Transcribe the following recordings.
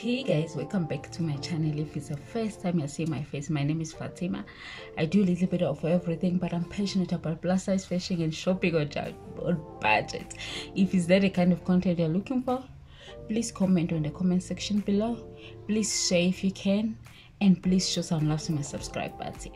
hey guys welcome back to my channel. If it's the first time you're seeing my face my name is fatima. I do a little bit of everything but i'm passionate about plus size fashion and shopping on, on budget. If is that the kind of content you're looking for please comment on the comment section below. Please share if you can and please show some love to my subscribe button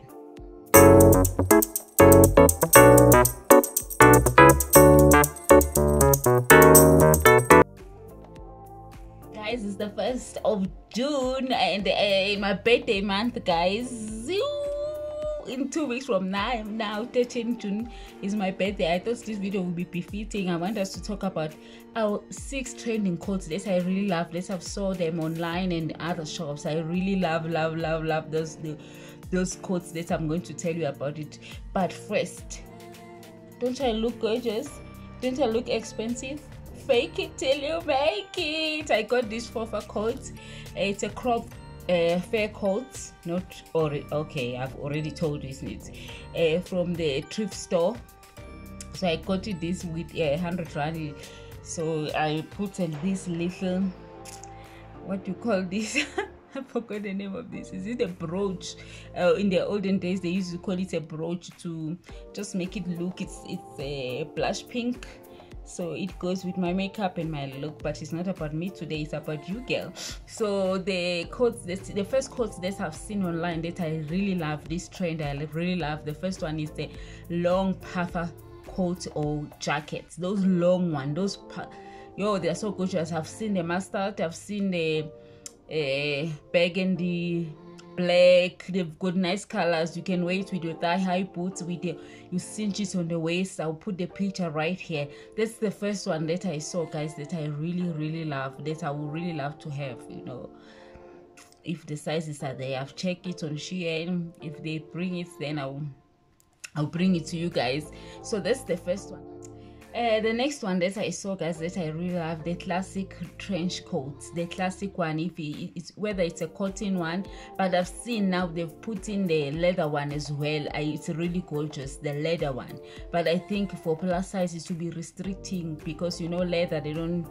1st of June and in my birthday month, guys. In two weeks from now, now 13 June is my birthday. I thought this video would be befitting. I want us to talk about our six trending quotes. This I really love. This I've saw them online and other shops. I really love, love, love, love those those quotes that I'm going to tell you about it. But first, don't I look gorgeous? Don't I look expensive? Fake it till you make it i got this for a coat it's a crop uh, fair coat not or okay i've already told you isn't it uh, from the thrift store so i got it this with a uh, 100 rand so i put in this little what you call this I forgot the name of this. Is it a brooch? Uh, in the olden days, they used to call it a brooch to just make it look. It's it's a blush pink so it goes with my makeup and my look but it's not about me today it's about you girl. So the coats the, the first coats that i've seen online that i really love this trend i really love the first one is the long puffer coat or jackets those long one those yo they're so gorgeous. I've seen the mustard i've seen the uh, burgundy black they've got nice colors. You can wear it with your thigh high boots with the you on the waist. I'll put the picture right here. That's the first one that i saw guys that i really really love that i would really love to have you know. If the sizes are there i've checked it on shein. If they bring it then i'll i'll bring it to you guys. So that's the first one uh, the next one that I saw, guys, that I really love the classic trench coats. The classic one, if it's whether it's a cotton one, but I've seen now they've put in the leather one as well. I, it's really gorgeous, the leather one. But I think for plus size, it should be restricting because you know leather they don't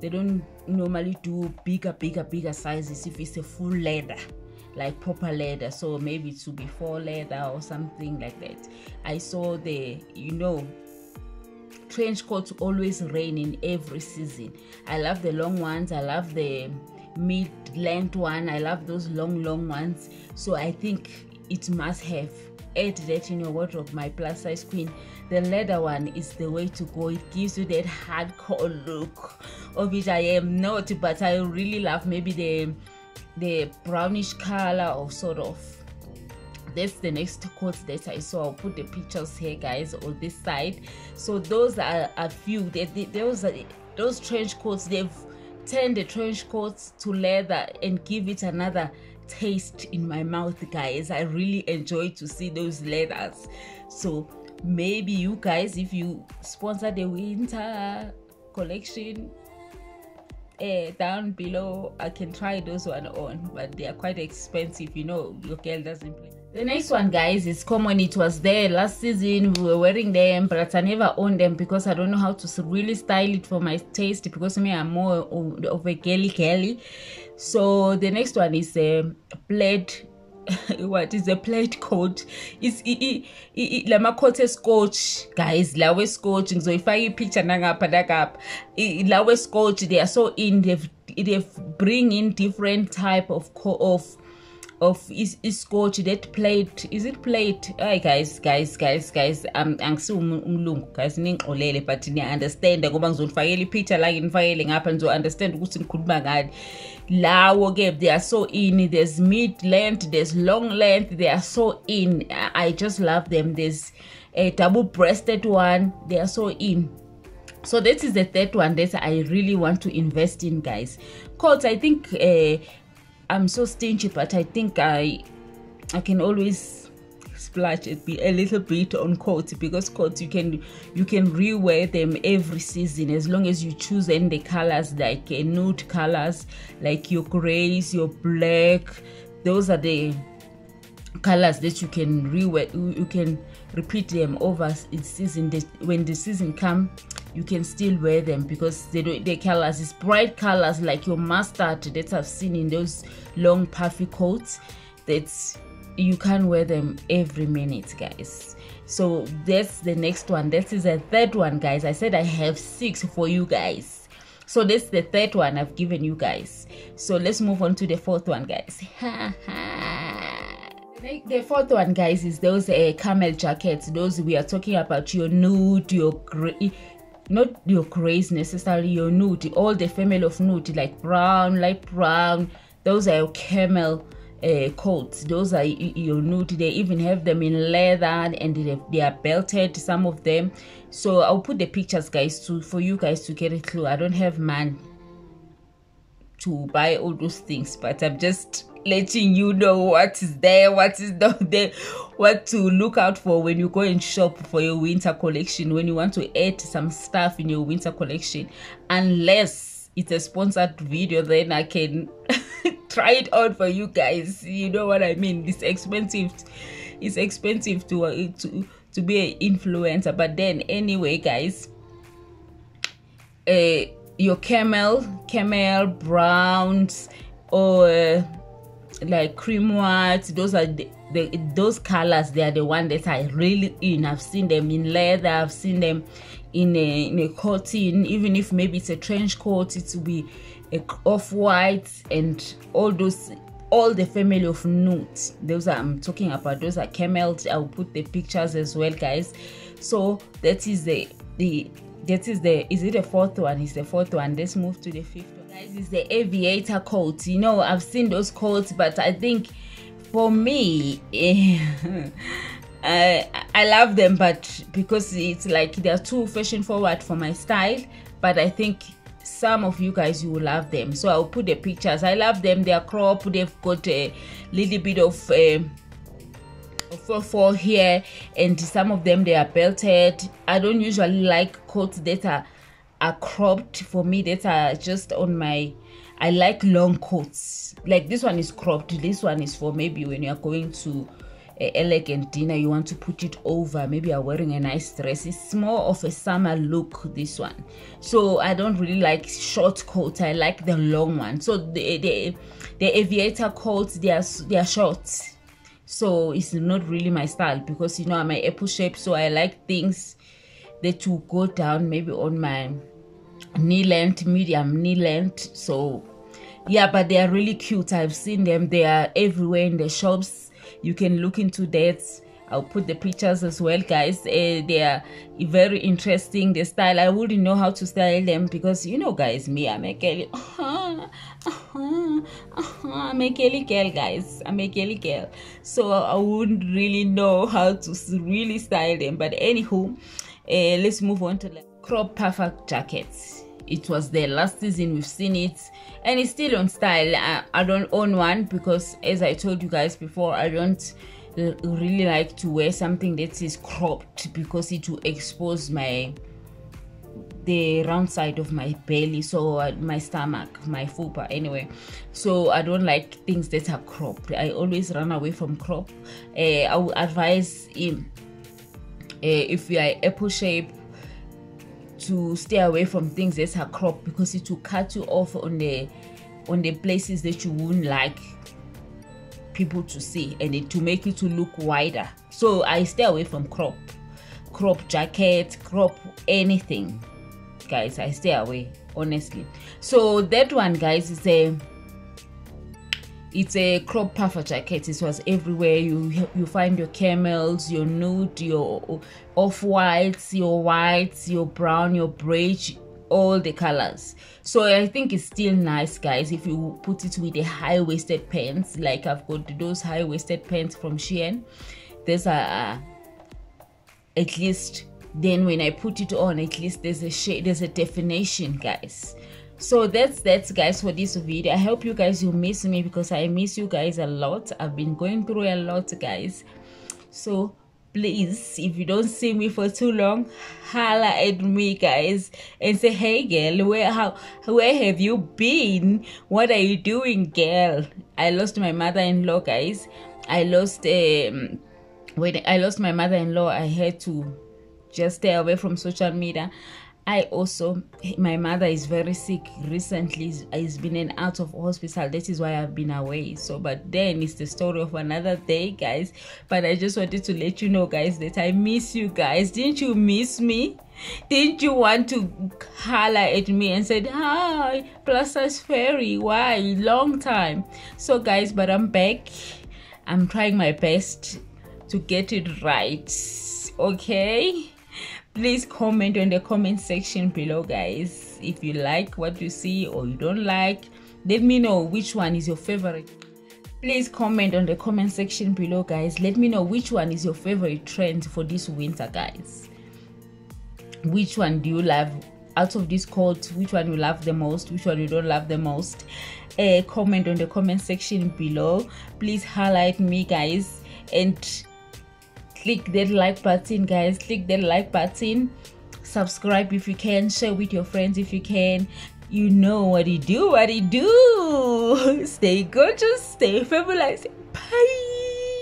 they don't normally do bigger, bigger, bigger sizes if it's a full leather like proper leather so maybe it should be faux leather or something like that i saw the you know trench coats always reign in every season. I love the long ones i love the mid length one i love those long long ones. So i think it must have add that in your wardrobe my plus size queen. The leather one is the way to go. It gives you that hardcore look of which i am not but i really love maybe the the brownish color or sort of that's the next quote that i saw i'll put the pictures here guys on this side. So those are a few. They, they, those are those trench coats they've turned the trench coats to leather and give it another taste in my mouth guys. I really enjoy to see those leathers. So maybe you guys if you sponsor the winter collection uh, down below i can try those one on but they are quite expensive you know your girl doesn't play the next one guys is common. It was there last season. We were wearing them but i never owned them because i don't know how to really style it for my taste because me i'm more of a girly girly. So the next one is a plaid what is a plaid coat? Is la macoat escotch guys lawe scotch. Ngizoyifaka ipicture nangapha nakapha lawe scotch they are so in they've, they've bring in different type of of of is isikotshi that plate is it plate? Hayi guys guys guys guys angisiwo umlungu guys ningixolele but niya-understanda ngoba ngizonifakela ipicture la nginifakele ngapha nizo-understand ukuthi ngikhuluma ngani. Lawo-ke they are so in there's mid length there's long length they are so in. I just love them there's a double breasted one they are so in. So that is the third one that i really want to invest in guys. Coats i think uh, I'm so stingy, but I think I I can always splash it be a little bit on coats because coats you can you can rewear them every season as long as you choose any the colors like uh, nude colors like your grays your black those are the colors that you can rewear you can repeat them over in season when the season come you can still wear them because they don't the colors is bright colors like your mustard that I've seen in those long puffy coats that's you can wear them every minute guys. So that's the next one. That is the third one guys. I said i have six for you guys. So that's the third one i've given you guys. So let's move on to the fourth one guys. The fourth one guys is those uh, camel jackets. Those we are talking about your nude your gray not your grays necessarily your nude. All the female of nude like brown light brown those are your camel uh, coats. Those are your nude. They even have them in leather and they, they are belted some of them. So i'll put the pictures guys to for you guys to get a clue i don't have man to buy all those things but i'm just letting you know what is there what is not there what to look out for when you go and shop for your winter collection when you want to add some stuff in your winter collection. Unless it's a sponsored video then i can try it out for you guys. You know what i mean? It's expensive it's expensive to uh, to to be an influencer. But then anyway guys uh your camel camel browns or uh, like cream white those are the, the those colors they are the one that i really in. I've seen them in leather i've seen them in a, in a cotton. Even if maybe it's a trench coat it will be a off white and all those all the family of nudes. Those are, i'm talking about those are camels. I'll put the pictures as well guys. So that is the the that is the is it the fourth one? Is the fourth one. Let's move to the fifth one guys is the aviator coat. You know i've seen those coats but i think for me I, I love them but because it's like they're too fashion forward for my style but i think some of you guys you will love them. So i'll put the pictures. I love them. They're crop they've got a little bit of uh, for here and some of them they are belted. I don't usually like coats that are are cropped for me that are just on my i like long coats. Like this one is cropped this one is for maybe when you're going to eh, elegant dinner you want to put it over maybe you're wearing a nice dress. It's more of a summer look this one. So i don't really like short coats i like the long one. So the the, the aviator coats they are they are short. So it's not really my style because you know i'm a apple shape so i like things that will go down maybe on my knee length medium knee length so yeah but they are really cute i've seen them they are everywhere in the shops you can look into that I'll put the pictures as well, guys. Uh, they are very interesting. The style, I wouldn't know how to style them because you know, guys, me, I'm a girl. I'm a girly girl, guys. I'm a girly girl. So I wouldn't really know how to really style them. But anywho, uh, let's move on to crop perfect jackets. It was the last season we've seen it and it's still on style. I, I don't own one because as i told you guys before i don't really like to wear something that is cropped because it will expose my the round side of my belly so uh, my stomach my fupa. Anyway so i don't like things that are cropped. I always run away from crop. Uh, i would advise him uh, if you are apple shape to stay away from things that are crop because it will cut you off on the on the places that you wouldn't like people to see and it to make you to look wider. So i stay away from crop crop jacket crop anything. Guys i stay away honestly. So that one guys is a it's a crop puffer jacket it was everywhere. You you find your camels your nude your off whites your whites your brown your beige all the colors. So i think it's still nice guys if you put it with a high-waisted pants. Like i've got those high-waisted pants from shein. There's a uh, at least then when i put it on at least there's a shade there's a definition guys so that's that guys for this video. I hope you guys you miss me because i miss you guys a lot. I've been going through a lot guys. So please if you don't see me for too long holla at me guys and say hey girl where how where have you been? What are you doing girl? I lost my mother-in-law guys. I lost um when i lost my mother-in-law i had to just stay away from social media I also, my mother is very sick recently. Has been in out of hospital. That is why I've been away. So, but then it's the story of another day, guys. But I just wanted to let you know, guys, that I miss you guys. Didn't you miss me? Didn't you want to holler at me and said hi, plus fairy? Why? Long time. So, guys, but I'm back. I'm trying my best to get it right. Okay please comment on the comment section below guys. If you like what you see or you don't like let me know which one is your favorite. Please comment on the comment section below guys. Let me know which one is your favorite trend for this winter guys. Which one do you love out of this court? Which one you love the most? Which one you don't love the most? Uh, comment on the comment section below. Please highlight me guys. And click that like button guys. Click that like button. Subscribe if you can. Share with your friends if you can. You know what you do what you do. Stay gorgeous stay fabulous bye